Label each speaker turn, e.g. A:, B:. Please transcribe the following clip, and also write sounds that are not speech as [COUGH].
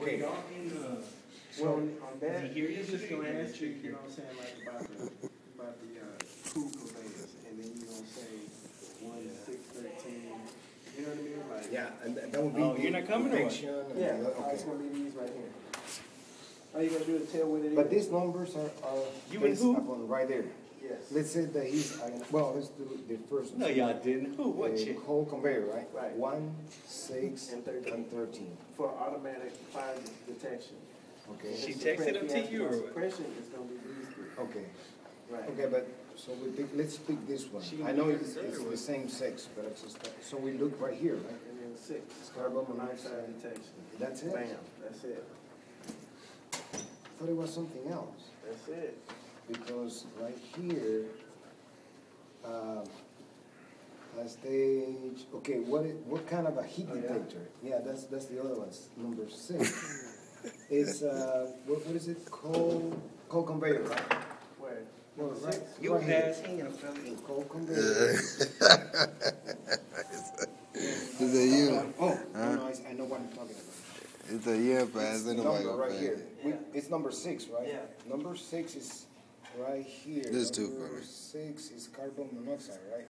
A: Okay.
B: y'all in the,
C: Well, on that,
B: he hear you
C: just gonna ask you, you know what I'm saying, like about the, about the, uh, crew conveyance, and then you gonna say one, six, thirteen, you know what I mean, like.
A: Yeah, and that that would be.
B: Oh,
A: the
B: you're not coming or what?
A: and
C: Yeah,
A: the-
C: all it's
A: okay.
C: gonna be these right. All you gotta do is tell what it is.
A: But these numbers are, are
B: You
A: based
B: who?
A: upon right there.
C: Yes.
A: Let's say that he's, uh, well, let's do the first.
B: no, y'all didn't. Who, what
A: Uh,
B: chick?
A: Coal conveyor, right?
C: Right.
A: One, six,
C: And thirteen.
A: and thirteen,
C: For automatic fire detection.
A: okay?
B: She
C: If
B: texted
C: suppress-
B: them to you or what?
C: Suppression is gonna be these three.
A: Okay,
C: Right.
A: okay, but, so we pick, let's pick this one.
B: She
A: I know it's, it's the same sex, but it's just, so we look right here, right?
C: And then six.
A: Carbon
C: monoxide
A: monoxide.
C: detection.
A: That's it?
C: Bam, that's it.
A: I thought it was something else.
C: That's it.
A: because right here, um, last stage, okay, what is, what kind of a heat
C: Oh,
A: detector? Yeah, that's, that's the other one, number six. [LAUGHS] It's, uh, what, what is it, coal, coal conveyor, right?
C: Where?
A: No,
C: Number
A: right,
C: six?
B: You
A: right here.
B: pass him, fella.
A: Coal conveyor. [LAUGHS]
D: It's a year.
A: Oh, no, no, I, I know what I'm talking about.
D: It's a year
A: It's
D: pass.
A: the
D: Ain't nobody
A: number right
D: pass
A: here.
D: it.
A: We, it's number six, right?
C: Yeah.
A: Number six is right here.
D: This is too
A: Number
D: funny.
A: Six is carbon monoxide, right?